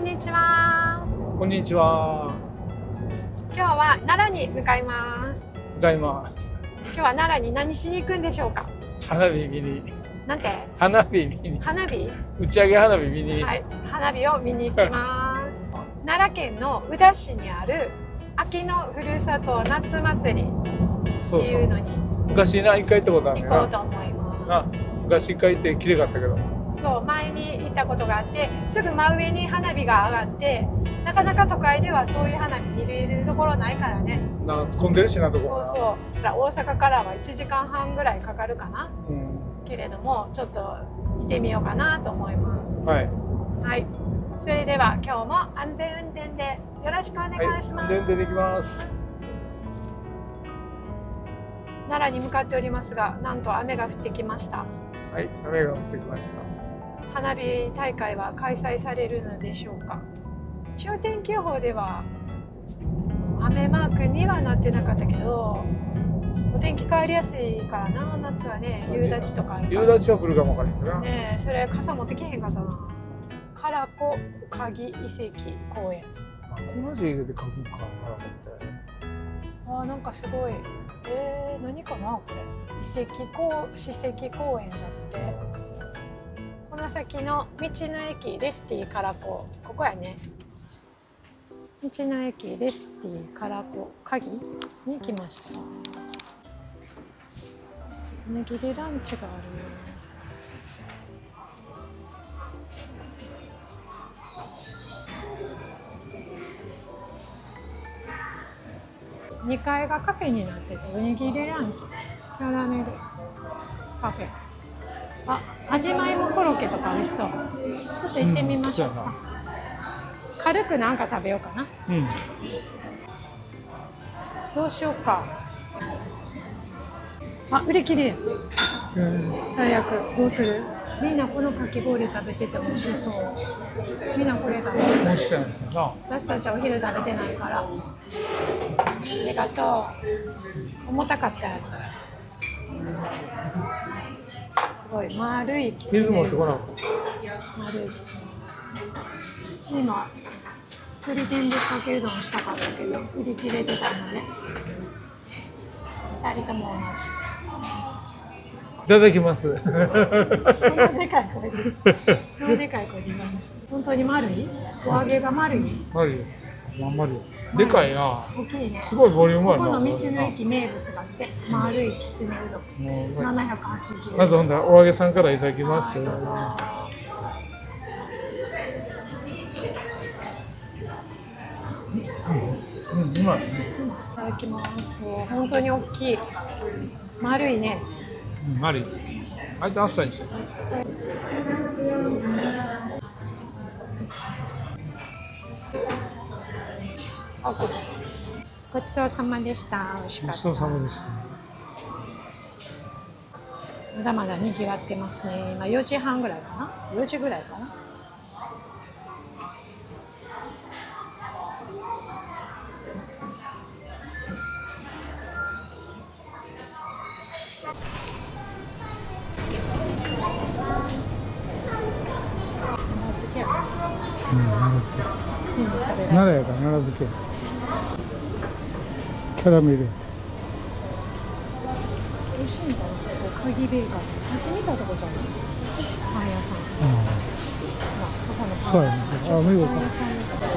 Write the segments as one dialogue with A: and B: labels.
A: んにちは。
B: こんにちは。
A: 今日は奈良に向かいます。
B: 向かいます。
A: 今日は奈良に何しに行くんでしょうか？
B: 花火見に。
A: なんて？
B: 花火見に。
A: 花火？
B: 打ち上げ花火見に。
A: はい、花火を見に行きます。奈良県の宇陀市にある秋のふるさと夏祭り
B: そうそう。
A: っていうのに
B: 昔な一回行ったことある
A: 行こうと思い
B: な。
A: ます。
B: 昔一回行って綺麗かったけど。
A: そう前に行ったことがあってすぐ真上に花火が上がってなかなか都会ではそういう花火見れるところないからね
B: な混んでるしなとこ。
A: そうそう大阪からは1時間半ぐらいかかるかな
B: うん。
A: けれどもちょっと行ってみようかなと思います
B: はい。
A: はいそれでは今日も安全運転でよろしくお願いします、
B: で出てきます。
A: 奈良に向かっておりますがなんと雨が降ってきました
B: はい。雨が降ってきました。
A: 花火大会は開催されるのでしょうか？一応天気予報では雨マークにはなってなかったけどお天気変わりやすいからな夏はね夕立とか
B: 夕立は来るかもわからへんけどな。
A: ねえそれ傘持ってけへんかったな。唐子鍵遺跡公園。
B: あこの字で書くか。からって。
A: あーなんかすごい。えー、何かなこれ。遺跡公、史跡公園だって。この先の道の駅レスティ唐古ここやね道の駅レスティ唐古・鍵に来ましたねぎりランチがある2階がカフェになってておにぎりランチ。キャラメルカフェ。あ味まいもコロッケとか美味しそう。ちょっと行ってみましょう。
B: うんそうや
A: か、軽くなんか食べようかな。
B: うん。
A: どうしようか。あ売り切れ
B: うん。
A: 最悪。どうする？みんなこのかき氷食べてて美味しそう。みんなこれ食べる。
B: もうしちゃうんだな。
A: 私たちはお昼食べてないから。ありがとう。重たかったよすごい丸いきつね
B: 水持ってこなかっ
A: 丸いきつねうち今鶏天ぶっかけうどんしたかったけど売り切れてたので二人とも同じ
B: た。いただきます。
A: そんなでかい声で。そんなでかい声で言わない。本当に丸い？お揚げが丸い？
B: マリオ。あんまり。でかいな。
A: 大きいね。
B: すごいボリュームあるな。
A: ここの道の駅名物があって、丸いきつねうどん。
B: もう
A: 780円。
B: まずほんだらお揚げさんからいただきます。
A: はいどうぞ
B: うん、うまい。
A: いただきます。もう本当に大きい。丸いね。
B: うん、マリ。あいつあっさりしてる。
A: あこれごちそうさまでした。美味しかった。
B: ごちそうさまでした。
A: まだまだ賑わってますね。今4時半ぐらいかな？4時ぐらいかな？奈良
B: やから奈良漬け。キャラメル。
A: 美味しいんだ鍵ベーカーさっき見たとこじゃないパン屋さんまあそこのパン。屋さんみたい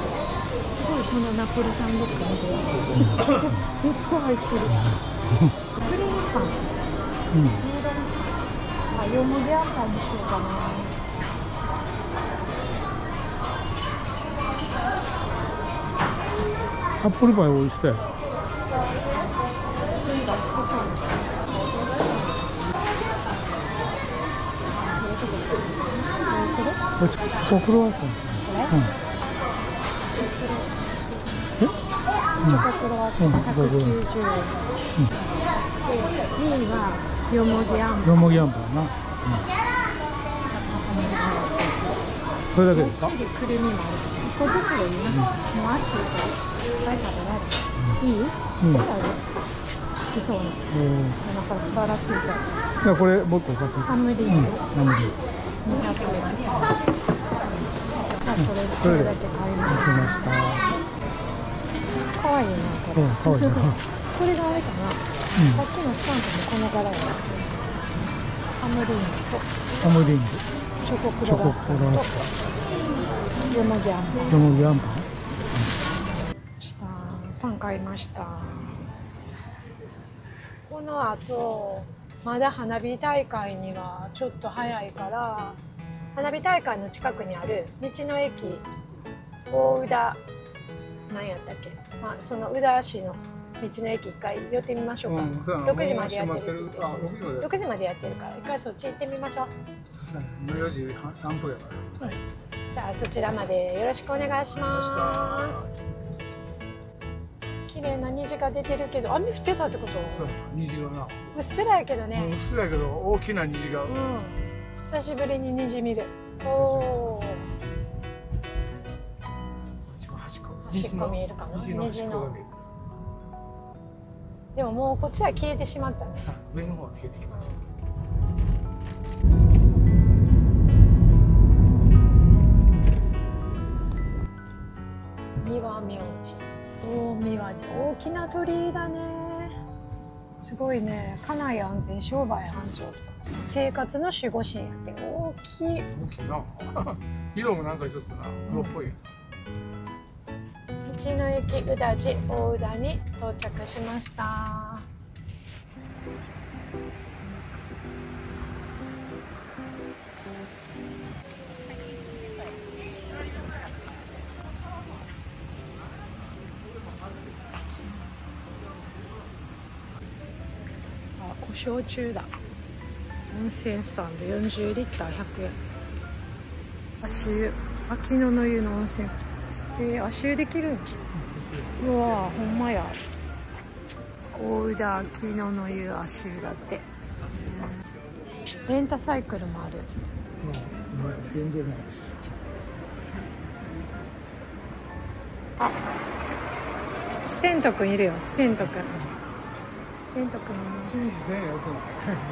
A: すごいこのナポリタンドッグ見てめっちゃ入ってるクリームパン
B: うん。
A: あよもぎあんパンにしようかな
B: アップルパイ美味しそこれチチコクロワッサン。
A: これ
B: うん。
A: チョコクロワッサン
B: うんチョコクロワッ
A: 190円で2位はよもぎあん
B: よもぎあんな。うん。それだけですか？
A: くるみもある一個ずつでいいな、もう暑いからいっぱい食べられる、いい、
B: うん
A: 好きそうな
B: うん。
A: なんかバラすいた
B: いや、これもっと買って。
A: ハムリー
B: うん。
A: ズ
B: なので。
A: 200円あこれこれだけ買いま
B: した
A: 可愛いなこれ
B: うんかわいいな
A: これがあれかな、うんさっきのスタンプもこの柄やハムリングと
B: ハムリング
A: チョコクロワッサン
B: クロワッサ
A: とレモンジャン
B: ンヨモギアンパン
A: したパン買いましたこの後まだ花火大会にはちょっと早いから花火大会の近くにある道の駅。大宇田。何やったっけ、まあ、その宇田市の道の駅一回寄ってみましょうか、
B: うんそうやな。
A: 6時までやってるって言って
B: あ6時までやって
A: 6時までやってるから。一回そっち行ってみましょう。
B: そうやね4時半3分やから。
A: じゃあそちらまでよろしくお願いします。綺麗な虹が出てるけど雨降ってたってこと？
B: そう虹がな。
A: うっすらやけどね。
B: うっすらやけど大きな虹が。
A: うん久しぶりに虹見る。おお
B: 端っこ。
A: 見えるかな？
B: 虹の
A: でももうこっちは消えてしまったね。
B: 上の方は消えてきます
A: 三輪明神大三輪寺大きな鳥居だね。すごいね。家内安全。商売繁盛とか生活の守護神やって大きい。
B: 大きいな。色もなんかちょっとな黒っぽい、
A: 道の駅宇田寺大宇田に到着しました。あ故障中だ温泉スタンド40リッター100円。足湯秋野の湯の温泉。えー、足湯できるん？うわほんまや。大宇田秋野の湯足湯だって。レンタサイクルもある。
B: うん、全然ない。
A: あ千斗くんいるよ千斗くん千斗くん。
B: 日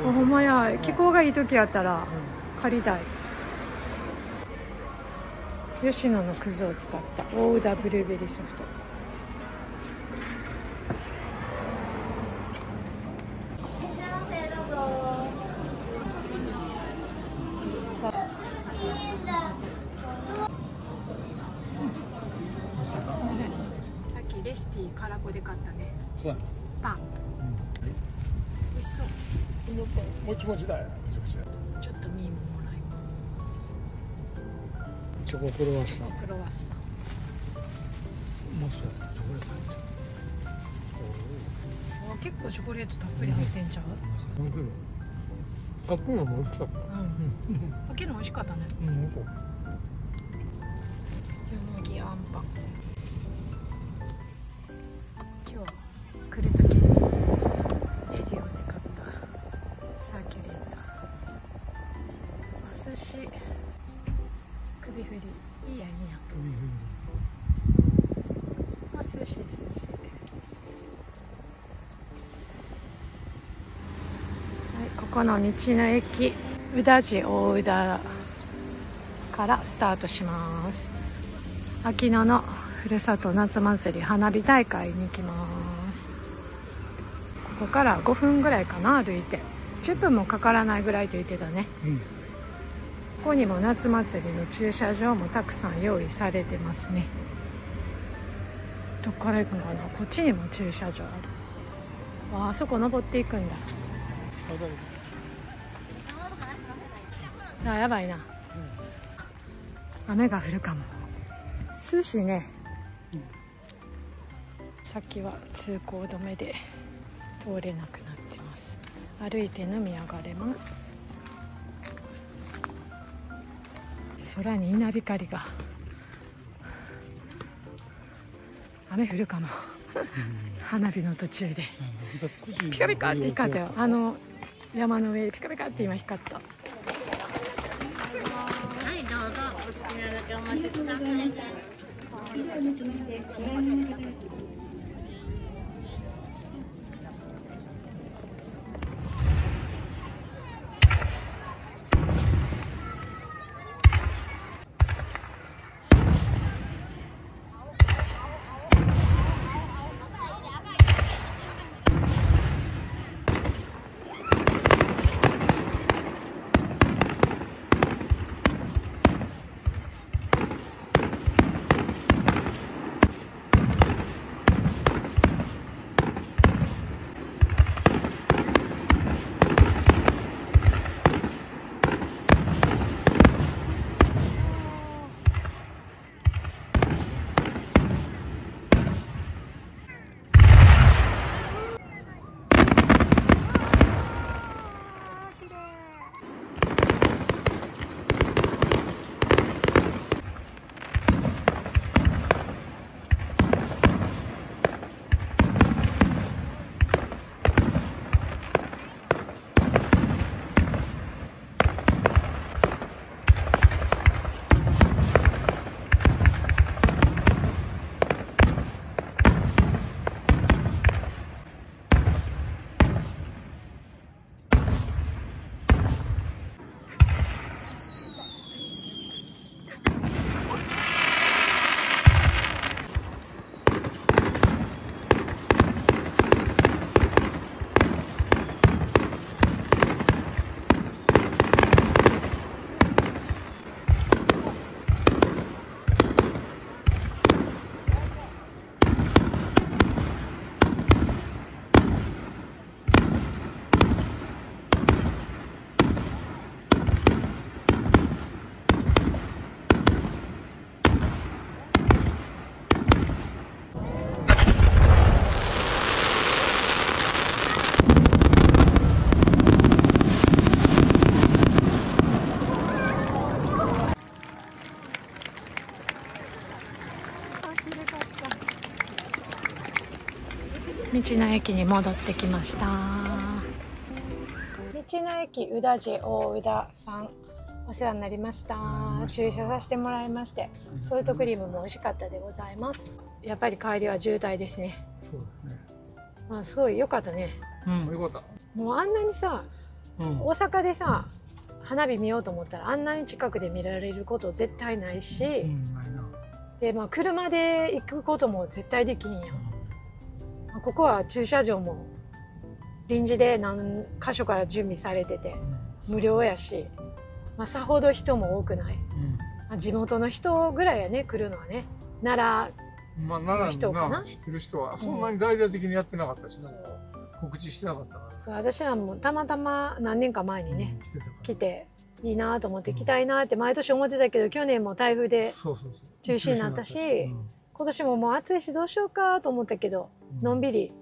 A: ほんまや。気候がいい時やったら借りたい。吉野のくずを使った。大宇田ブルーベリーソフト。さっきレスティカラコで買ったね。
B: そうやな、
A: パン
B: うん。
A: 美味しそう。
B: もちもちだよもちもちだ
A: ちょっとミーももらいま
B: チョコクロワッサン
A: すクロワッサン
B: うまそうやなチョコレート入ってる
A: あ結構チョコレートたっぷり入ってんちゃう？
B: おーあっくんはもう美味しかった。
A: うん。
B: うん
A: あけの美味しかったね。
B: うん。うん
A: よもぎあんパン首振り。いいやいいや。あ寿司寿司はいここの道の駅宇田寺大宇田からスタートします。秋野のふるさと夏祭り花火大会に行きます。ここから5分ぐらいかな歩いて。10分もかからないぐらいと言ってたね。
B: うん
A: ここにも夏祭りの駐車場もたくさん用意されてますね。どこから行くんかな？こっちにも駐車場ある。ああそこ登っていくんだ。あやばいな、雨が降るかも。涼しいね、さっきは通行止めで通れなくなってます。歩いてのみ上がれます。空に稲光が。雨降るかも。花火の途中で。ピカピカって光ったよ。あの山の上でピカピカって今光った。
C: はい、どうぞ。お好きなだけお待ちください。
A: 道の駅に戻ってきました。道の駅宇田寺大宇田さんお世話になりました。駐車させてもらいましてソルトクリームも美味しかったでございます。やっぱり帰りは渋滞ですね。
B: そうですね。
A: まあすごい良かったね。
B: うんよかっ
A: もうあんなにさ
B: たうん。
A: 大阪でさ花火見ようと思ったらあんなに近くで見られること絶対ないし、
B: うんないな。
A: でまあ車で行くことも絶対できんやん。まあここは駐車場も臨時で何箇所か準備されてて
B: うん。
A: 無料やし、まあ、さほど人も多くない、
B: うん。
A: まあ、地元の人ぐらいやね来るのはね。奈
B: まあ奈良
A: 人かな
B: のな。知ってる人はそんなに大々的にやってなかったしな、告知してなかったから。
A: 良そう私らもたまたま何年か前にね
B: 来てたから。
A: 来ていいなと思って来たいなって毎年思ってたけど去年も台風で中止になったし
B: うん。
A: 今年ももう暑いしどうしようかと思ったけどのんびり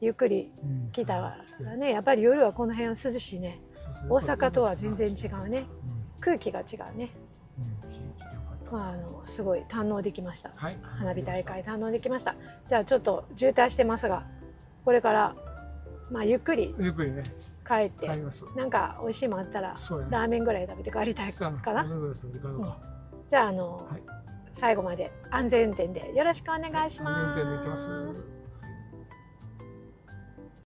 A: ゆっくり
B: うん。
A: 来たね。やっぱり夜はこの辺は涼しいね。大阪とは全然違うね。
B: うん
A: 空気が違うね、まあ、あのすごい堪能できました。
B: はい。
A: 花火大会堪能できました。じゃあちょっと渋滞してますがこれからまあゆっくり
B: ゆっくりね。
A: 帰ってなんか美味しいもんあったらラーメンぐらい食べて帰りたいかな。じゃああの、
B: はい。
A: 最後まで安全運転でよろしくお願いし
B: ます